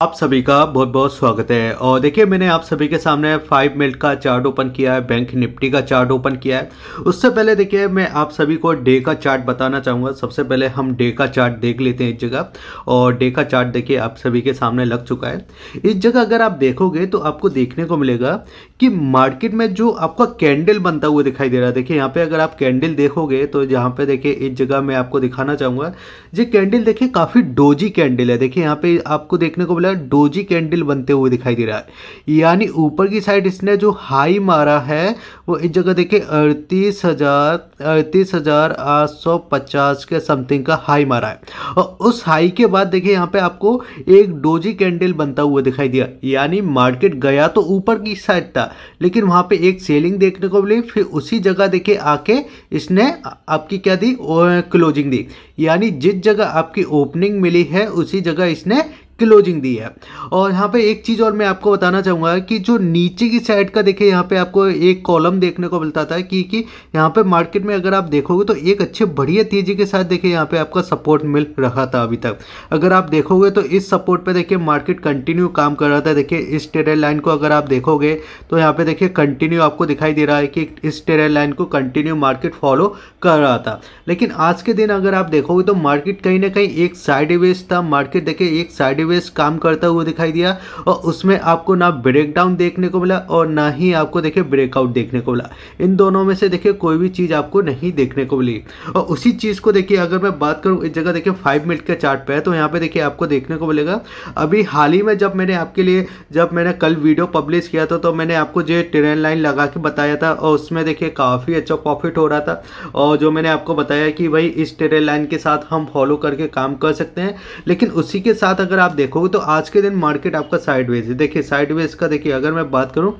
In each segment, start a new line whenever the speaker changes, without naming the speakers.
आप सभी का बहुत बहुत स्वागत है। और देखिए, मैंने आप सभी के सामने फाइव मिनट का चार्ट ओपन किया है बैंक निफ्टी का चार्ट ओपन किया है। उससे पहले देखिए, मैं आप सभी को डे का चार्ट बताना चाहूँगा। सबसे पहले हम डे का चार्ट देख लेते हैं इस जगह। और डे का चार्ट देखिए, आप सभी के सामने लग चुका है। इस जगह अगर आप देखोगे तो आपको देखने को मिलेगा कि मार्केट में जो आपका कैंडल बनता हुआ दिखाई दे रहा है, देखिए, यहाँ पे अगर आप कैंडल देखोगे तो यहाँ पे देखिए, इस जगह मैं आपको दिखाना चाहूँगा। ये कैंडल देखिए, काफ़ी डोजी कैंडल है। देखिए, यहाँ पे आपको देखने को मिला है डोजी कैंडल बनते हुए दिखाई दे रहा है। यानी ऊपर की साइड इसने जो हाई मारा है, वो इस जगह देखिए, अड़तीस हज़ार अड़तीस हज़ार आठ सौ पचास के समथिंग का हाई मारा है। और उस हाई के बाद देखिए यहाँ पे आपको एक डोजी कैंडल बनता हुआ दिखाई दिया। यानी मार्केट गया तो ऊपर की साइड था, लेकिन वहाँ पे एक सेलिंग देखने को मिली, फिर उसी जगह देखिए आके इसने आपकी क्या दी? क्लोजिंग दी। यानी जिस जगह आपकी ओपनिंग मिली है, उसी जगह इसने क्लोजिंग दी है। और यहाँ पे एक चीज़ और मैं आपको बताना चाहूँगा कि जो नीचे की साइड का देखिए, यहाँ पे आपको एक कॉलम देखने को मिलता था कि कि यहाँ पे मार्केट में अगर आप देखोगे तो एक अच्छे बढ़िया तेज़ी के साथ देखिए यहाँ पे आपका सपोर्ट मिल रहा था अभी तक। अगर आप देखोगे तो इस सपोर्ट पर देखिए मार्केट कंटिन्यू काम कर रहा था। देखिए इस टेरल लाइन को अगर आप देखोगे तो यहाँ पे देखिए कंटिन्यू आपको दिखाई दे रहा है कि इस टेरल लाइन को कंटिन्यू मार्केट फॉलो कर रहा था। लेकिन आज के दिन अगर आप देखोगे तो मार्केट कहीं ना कहीं एक साइड था। मार्केट देखिए एक साइड वेज काम करता हुआ दिखाई दिया और उसमें आपको ना ब्रेक डाउन देखने को मिला और ना ही आपको देखिए ब्रेकआउट देखने को मिला। इन दोनों में से देखिए कोई भी चीज़ आपको नहीं देखने को मिली। और उसी चीज़ को देखिए अगर मैं बात करूँ, इस जगह देखिए फाइव मिनट के चार्ट पे है तो यहाँ पे देखिए आपको देखने को मिलेगा। अभी हाल ही में जब मैंने आपके लिए, जब मैंने कल वीडियो पब्लिश किया था तो मैंने आपको जो ट्रेन लाइन लगा के बताया था और उसमें देखिए काफ़ी अच्छा प्रॉफिट हो रहा था। और जो मैंने आपको बताया कि भाई इस ट्रेन लाइन के साथ हम फॉलो करके काम कर सकते हैं, लेकिन उसी के साथ अगर आप देखोगे तो आज के दिन मार्केट आपका साइडवेज है। देखिए साइडवेज का देखिए, अगर मैं बात करूँ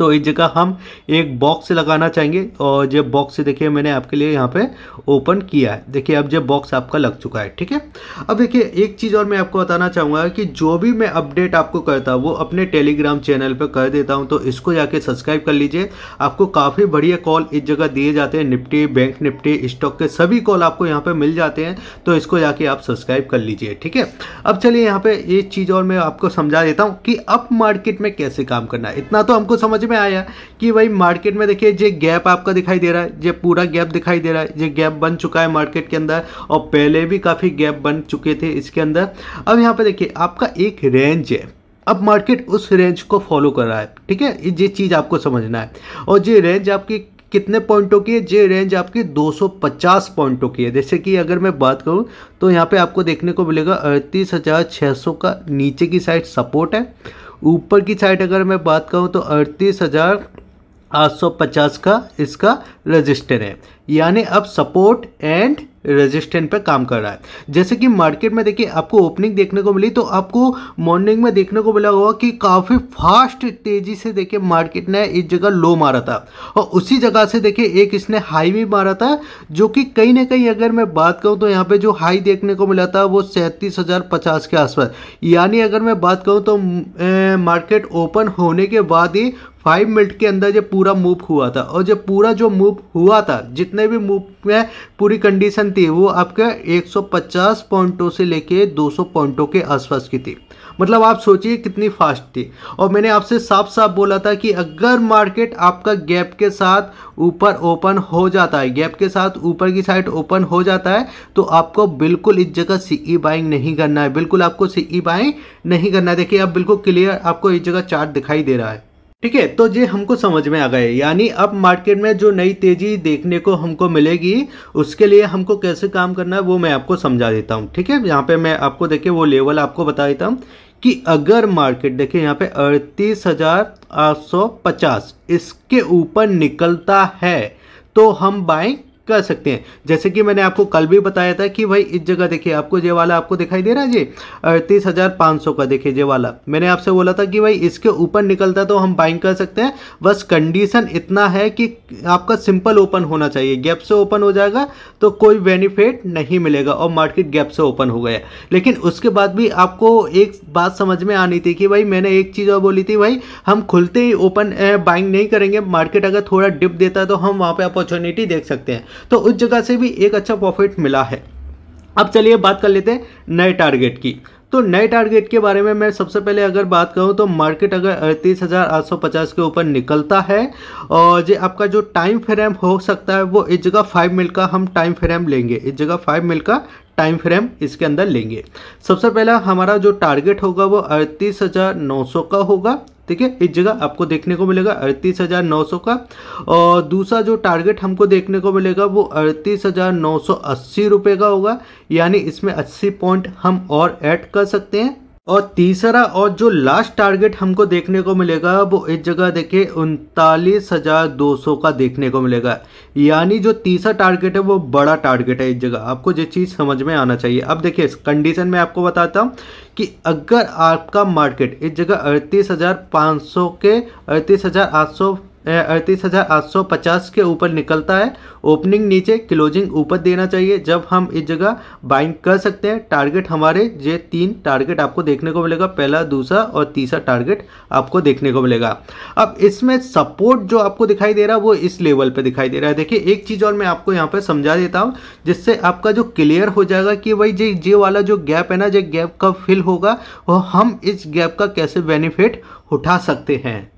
तो इस जगह हम एक बॉक्स लगाना चाहेंगे और जब बॉक्स देखिए मैंने आपके लिए यहाँ पे ओपन किया है। देखिए अब जब बॉक्स आपका लग चुका है, ठीक है? अब देखिए एक चीज़ और मैं आपको बताना चाहूँगा कि जो भी मैं अपडेट आपको करता हूँ, वो अपने टेलीग्राम चैनल पर कर देता हूँ तो इसको जाके सब्सक्राइब कर लीजिए। आपको काफ़ी बढ़िया कॉल इस जगह दिए जाते हैं, निफ्टी बैंक निफ्टी स्टॉक के सभी कॉल आपको यहाँ पर मिल जाते हैं तो इसको जाके आप सब्सक्राइब कर लीजिए, ठीक है? अब चलिए यहाँ पे एक चीज़ और मैं आपको समझा देता हूँ कि अप मार्केट में कैसे काम करना है। इतना तो हमको समझ में आया कि भाई मार्केट में देखिए जो गैप आपका दिखाई दे रहा है, जो पूरा गैप दिखाई दे रहा है, जो गैप बन चुका है मार्केट के अंदर और पहले भी काफ़ी गैप बन चुके थे इसके अंदर। अब यहाँ पे देखिए, आपका एक रेंज है। अब मार्केट उस रेंज को फॉलो कर रहा है, ठीक है? ये चीज़ आपको समझना है। और ये रेंज आपकी कितने पॉइंटों की है? ये रेंज आपकी 250 पॉइंटों की है। जैसे कि अगर मैं बात करूँ तो यहाँ पे आपको देखने को मिलेगा अड़तीस का नीचे की साइड सपोर्ट है। ऊपर की साइड अगर मैं बात करूँ तो अड़तीस हज़ार आठ सौ पचास का इसका रजिस्टर है। यानी अब सपोर्ट एंड रेजिस्टेंट पे काम कर रहा है। जैसे कि मार्केट में देखिए, आपको ओपनिंग देखने को मिली तो आपको मॉर्निंग में देखने को मिला होगा कि काफ़ी फास्ट तेज़ी से देखिए मार्केट ने इस जगह लो मारा था। और उसी जगह से देखिए, एक इसने हाई भी मारा था, जो कि कहीं ना कहीं अगर मैं बात करूँ तो यहाँ पे जो हाई देखने को मिला था, वो सैंतीस के आसपास। यानी अगर मैं बात करूँ तो मार्केट ओपन होने के बाद ही फाइव मिनट के अंदर जब पूरा मूव हुआ था और जब पूरा जो मूव हुआ था, जितने भी मूव में पूरी कंडीशन थी, वो आपके 150 पॉइंटों से लेके 200 पॉइंटों के आसपास की थी। मतलब आप सोचिए कितनी फास्ट थी। और मैंने आपसे साफ़ साफ़ बोला था कि अगर मार्केट आपका गैप के साथ ऊपर ओपन हो जाता है गैप के साथ ऊपर की साइड ओपन हो जाता है तो आपको बिल्कुल इस जगह सीई बाइंग नहीं करना है। बिल्कुल आपको सीई बाइंग नहीं करना है। देखिए आप बिल्कुल क्लियर आपको इस जगह चार्ट दिखाई दे रहा है। ठीक है तो ये हमको समझ में आ गए। यानी अब मार्केट में जो नई तेज़ी देखने को हमको मिलेगी, उसके लिए हमको कैसे काम करना है, वो मैं आपको समझा देता हूँ। ठीक है, यहाँ पे मैं आपको देखिए, वो लेवल आपको बता देता हूँ कि अगर मार्केट देखिए, यहाँ पे अड़तीस हज़ार आठ सौ पचास, इसके ऊपर निकलता है तो हम बाइंग कर सकते हैं। जैसे कि मैंने आपको कल भी बताया था कि भाई इस जगह देखिए, आपको ये वाला आपको दिखाई दे रहा है जी? अड़तीस हज़ार पाँच सौ का देखिए ये वाला। मैंने आपसे बोला था कि भाई इसके ऊपर निकलता तो हम बाइंग कर सकते हैं, बस कंडीशन इतना है कि आपका सिंपल ओपन होना चाहिए। गैप से ओपन हो जाएगा तो कोई बेनिफिट नहीं मिलेगा और मार्केट गैप से ओपन हो गया। लेकिन उसके बाद भी आपको एक बात समझ में आनी थी कि भाई मैंने एक चीज़ और बोली थी, भाई हम खुलते ही ओपन बाइंग नहीं करेंगे। मार्केट अगर थोड़ा डिप देता है तो हम वहाँ पर अपॉर्चुनिटी देख सकते हैं। तो उस जगह से भी एक अच्छा प्रॉफिट मिला है। अब चलिए बात कर लेते हैं नए टारगेट की। तो नए टारगेट के बारे में मैं सबसे पहले अगर बात करूँ तो मार्केट अगर अड़तीस हज़ार आठ सौ पचास के ऊपर निकलता है और जो आपका जो टाइम फ्रेम हो सकता है वो इस जगह फाइव मिल का हम टाइम फ्रेम लेंगे। इस जगह फाइव मिल का टाइम फ्रेम इसके अंदर लेंगे। सबसे पहला हमारा जो टारगेट होगा वो अड़तीस हज़ार नौ सौ का होगा। ठीक है? इस जगह आपको देखने को मिलेगा अड़तीस हज़ार नौ सौ का। और दूसरा जो टारगेट हमको देखने को मिलेगा वो अड़तीस हज़ार नौ सौ अस्सी रुपये का होगा। यानी इसमें अस्सी पॉइंट हम और ऐड कर सकते हैं। और तीसरा और जो लास्ट टारगेट हमको देखने को मिलेगा, वो इस जगह देखिए, उनतालीस हज़ार दो सौ का देखने को मिलेगा। यानी जो तीसरा टारगेट है, वो बड़ा टारगेट है इस जगह। आपको ये चीज़ समझ में आना चाहिए। अब देखिए, इस कंडीशन में आपको बताता हूँ कि अगर आपका मार्केट इस जगह अड़तीस हज़ार पाँच सौ के अड़तीस हज़ार आठ सौ अड़तीस हज़ार आठ सौ पचास के ऊपर निकलता है। ओपनिंग नीचे, क्लोजिंग ऊपर देना चाहिए। जब हम इस जगह बाइंग कर सकते हैं, टारगेट हमारे, ये तीन टारगेट आपको देखने को मिलेगा। पहला, दूसरा और तीसरा टारगेट आपको देखने को मिलेगा। अब इसमें सपोर्ट जो आपको दिखाई दे रहा है, वो इस लेवल पे दिखाई दे रहा है। देखिए, एक चीज़ और मैं आपको यहाँ पर समझा देता हूँ, जिससे आपका जो क्लियर हो जाएगा कि भाई जे जे वाला जो गैप है ना जो गैप का फिल होगा वो हम इस गैप का कैसे बेनिफिट उठा सकते हैं।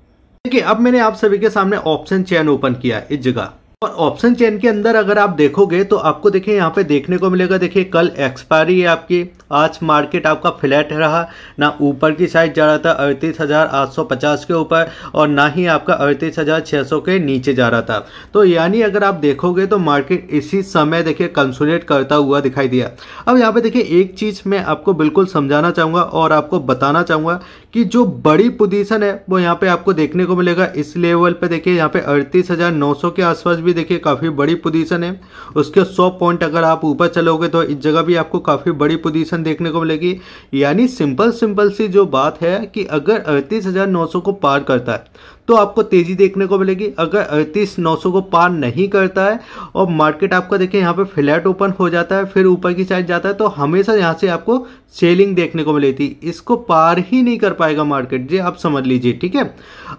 देखिए अब मैंने आप सभी के सामने ऑप्शन चैन ओपन किया इस जगह। और ऑप्शन चेन के अंदर अगर आप देखोगे तो आपको देखिए यहाँ पे देखने को मिलेगा, देखिए कल एक्सपायरी है आपकी, आज मार्केट आपका फ्लैट रहा, ना ऊपर की साइड जा रहा था अड़तीस हज़ार आठ सौ पचास के ऊपर, और ना ही आपका अड़तीस हज़ार छः सौ के नीचे जा रहा था। तो यानी अगर आप देखोगे तो मार्केट इसी समय देखिए कंसोलिडेट करता हुआ दिखाई दिया। अब यहाँ पे देखिए एक चीज़ मैं आपको बिल्कुल समझाना चाहूँगा और आपको बताना चाहूँगा कि जो बड़ी पोजीशन है, वो यहाँ पे आपको देखने को मिलेगा। इस लेवल पे देखिए यहाँ पे अड़तीस के आसपास भी देखिए काफ़ी बड़ी पोजीशन है। उसके 100 पॉइंट अगर आप ऊपर चलोगे तो इस जगह भी आपको काफ़ी बड़ी पोजीशन देखने को मिलेगी। यानी सिंपल सिंपल सी जो बात है कि अगर अड़तीस को पार करता है तो आपको तेज़ी देखने को मिलेगी। अगर अड़तीस नौ को पार नहीं करता है और मार्केट आपका देखिए यहाँ पे फ्लैट ओपन हो जाता है, फिर ऊपर की साइड जाता है तो हमेशा यहाँ से आपको सेलिंग देखने को मिली थी। इसको पार ही नहीं कर पाएगा मार्केट। जी, आप समझ लीजिए, ठीक है?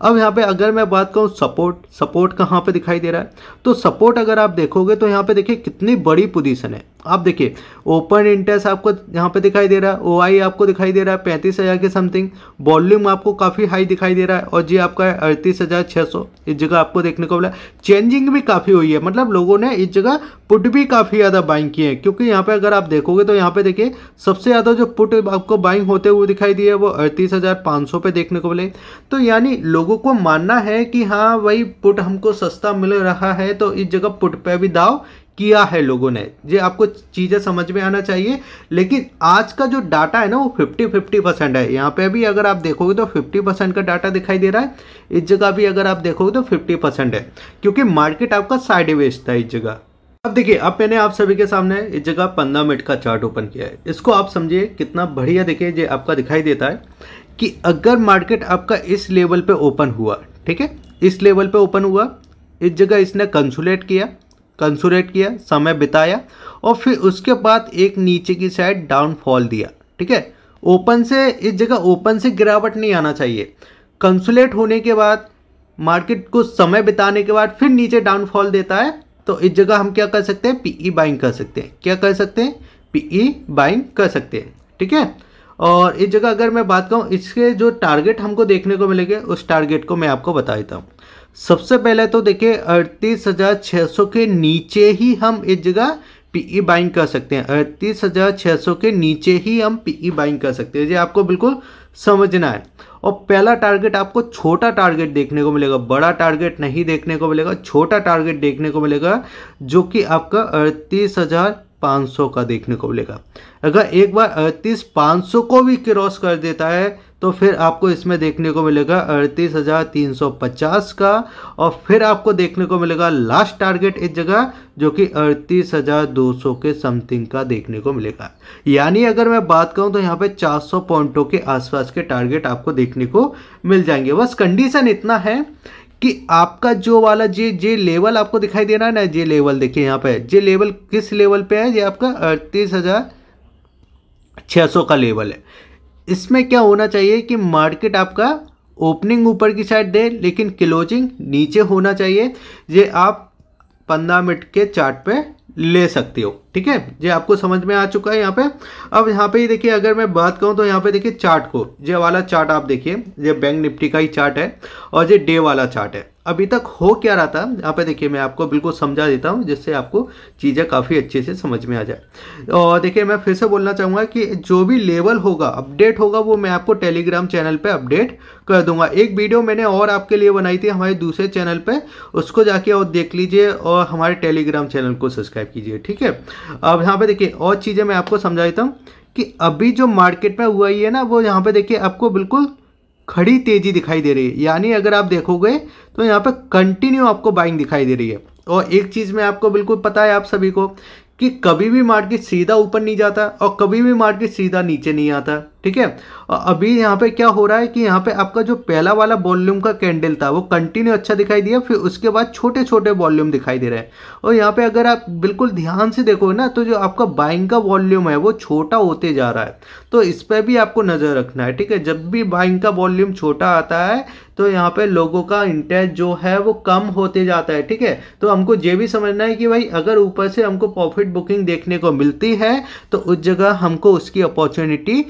अब यहाँ पे अगर मैं बात करूँ सपोर्ट सपोर्ट कहाँ पे दिखाई दे रहा है? तो सपोर्ट अगर आप देखोगे तो यहाँ पे देखिए कितनी बड़ी पोजीशन है। आप देखिए ओपन इंटरेस्ट आपको यहाँ पे दिखाई दे रहा है ओ आपको दिखाई दे रहा है, पैंतीस हज़ार के समथिंग वॉल्यूम आपको काफ़ी हाई दिखाई दे रहा है, और जी आपका है अड़तीस हज़ार छः सौ, इस जगह आपको देखने को मिला चेंजिंग भी काफ़ी हुई है मतलब लोगों ने इस जगह पुट भी काफ़ी ज़्यादा बाइंग किए हैं, क्योंकि यहाँ पे अगर आप देखोगे तो यहाँ पे देखिए, सबसे ज़्यादा जो पुट आपको बाइंग होते हुए दिखाई दिए वो अड़तीस हज़ार पाँच सौ पे देखने को मिले। तो यानी लोगों को मानना है कि हाँ वही पुट हमको सस्ता मिल रहा है तो इस जगह पुट पे भी दाव किया है लोगों ने। ये आपको चीज़ें समझ में आना चाहिए। लेकिन आज का जो डाटा है ना, वो 50 50 परसेंट है। यहाँ पे भी अगर आप देखोगे तो 50 परसेंट का डाटा दिखाई दे रहा है। इस जगह भी अगर आप देखोगे तो 50 परसेंट है। क्योंकि मार्केट आपका साइड वेस्ट था इस जगह। अब देखिए, अब मैंने आप सभी के सामने इस जगह पंद्रह मिनट का चार्ट ओपन किया है। इसको आप समझिए कितना बढ़िया देखिए जो आपका दिखाई देता है कि अगर मार्केट आपका इस लेवल पे ओपन हुआ, ठीक है? इस लेवल पे ओपन हुआ, इस जगह इसने कंसुलेट किया। कंसुलेट किया, समय बिताया और फिर उसके बाद एक नीचे की साइड डाउनफॉल दिया, ठीक है? ओपन से, इस जगह ओपन से गिरावट नहीं आना चाहिए। कंसुलेट होने के बाद मार्केट को समय बिताने के बाद फिर नीचे डाउनफॉल देता है तो इस जगह हम क्या कर सकते हैं? पीई बाइंग e कर सकते हैं। क्या कर सकते हैं? पीई बाइंग e कर सकते हैं, ठीक है? और इस जगह अगर मैं बात करूँ, इसके जो टारगेट हमको देखने को मिलेंगे, उस टारगेट को मैं आपको बता देता हूँ। सबसे पहले तो देखिए, अड़तीस हज़ार छः सौ के नीचे ही हम इस जगह पीई बाइंग e कर सकते हैं। अड़तीस हज़ार छः सौ के नीचे ही हम पीई बाइंग कर सकते हैं। ये आपको बिल्कुल समझना है। और पहला टारगेट आपको छोटा टारगेट देखने को मिलेगा, बड़ा टारगेट नहीं देखने को मिलेगा, छोटा टारगेट देखने को मिलेगा, जो कि आपका अड़तीस हज़ार पाँच सौ का देखने को मिलेगा। अगर एक बार अड़तीस पाँच सौ को भी क्रॉस कर देता है तो फिर आपको इसमें देखने को मिलेगा अड़तीस हज़ार तीन सौ पचास का और फिर आपको देखने को मिलेगा लास्ट टारगेट इस जगह, जो कि अड़तीस हज़ार दो सौ के समथिंग का देखने को मिलेगा। यानी अगर मैं बात करूँ तो यहाँ पे 400 पॉइंटों के आसपास के टारगेट आपको देखने को मिल जाएँगे। बस कंडीशन इतना है कि आपका जो वाला जे जे लेवल आपको दिखाई दे रहा है ना, जे लेवल देखिए यहाँ पे, जे लेवल किस लेवल पे है? ये आपका अड़तीस हज़ार छः सौ का लेवल है। इसमें क्या होना चाहिए कि मार्केट आपका ओपनिंग ऊपर की साइड दे, लेकिन क्लोजिंग नीचे होना चाहिए, ये आप पंद्रह मिनट के चार्ट पे ले सकते हो, ठीक है? ये आपको समझ में आ चुका है यहाँ पे? अब यहाँ पे ही देखिए, अगर मैं बात करूँ तो यहाँ पे देखिए चार्ट को, ये वाला चार्ट आप देखिए, ये बैंक निफ्टी का ही चार्ट है और ये डे वाला चार्ट है। अभी तक हो क्या रहा था? यहाँ पे देखिए मैं आपको बिल्कुल समझा देता हूँ, जिससे आपको चीज़ें काफ़ी अच्छे से समझ में आ जाए। और देखिए मैं फिर से बोलना चाहूँगा कि जो भी लेवल होगा, अपडेट होगा, वो मैं आपको टेलीग्राम चैनल पे अपडेट कर दूँगा। एक वीडियो मैंने और आपके लिए बनाई थी हमारे दूसरे चैनल पर उसको जाके और देख लीजिए और हमारे टेलीग्राम चैनल को सब्सक्राइब कीजिए, ठीक है? अब यहाँ पर देखिए और चीज़ें मैं आपको समझा देता हूँ कि अभी जो मार्केट में हुआ ही है ना, वो यहाँ पर देखिए आपको बिल्कुल खड़ी तेज़ी दिखाई दे रही है। यानी अगर आप देखोगे तो यहाँ पर कंटिन्यू आपको बाइंग दिखाई दे रही है। और एक चीज़ में आपको बिल्कुल पता है आप सभी को कि कभी भी मार्केट सीधा ऊपर नहीं जाता और कभी भी मार्केट सीधा नीचे नहीं आता। ठीक है? और अभी यहाँ पे क्या हो रहा है कि यहाँ पे आपका जो पहला वाला वॉल्यूम का कैंडल था, वो कंटिन्यू अच्छा दिखाई दिया, फिर उसके बाद छोटे छोटे वॉल्यूम दिखाई दे रहे हैं। और यहाँ पे अगर आप बिल्कुल ध्यान से देखो ना तो जो आपका बाइंग का वॉल्यूम है, वो छोटा होते जा रहा है। तो इस पर भी आपको नज़र रखना है, ठीक है? जब भी बाइंग का वॉल्यूम छोटा आता है तो यहाँ पे लोगों का इंटरेस्ट जो है, वो कम होते जाता है, ठीक है? तो हमको ये भी समझना है कि भाई, अगर ऊपर से हमको प्रॉफिट बुकिंग देखने को मिलती है तो उस जगह हमको उसकी अपॉर्चुनिटी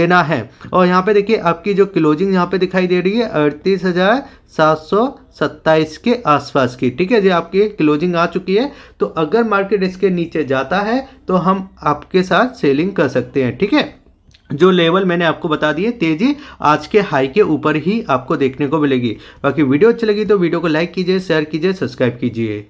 लेना है। और यहाँ पे देखिए, आपकी जो क्लोजिंग यहाँ पे दिखाई दे रही है, अड़तीस हज़ार सात सौ सत्ताईस के आसपास की। ठीक है जी, आपकी क्लोजिंग आ चुकी है। तो अगर मार्केट इसके नीचे जाता है तो हम आपके साथ सेलिंग कर सकते हैं। ठीक है? जो लेवल मैंने आपको बता दिए तेज़ी आज के हाई के ऊपर ही आपको देखने को मिलेगी। बाकी वीडियो अच्छी लगी तो वीडियो को लाइक कीजिए शेयर कीजिए सब्सक्राइब कीजिए।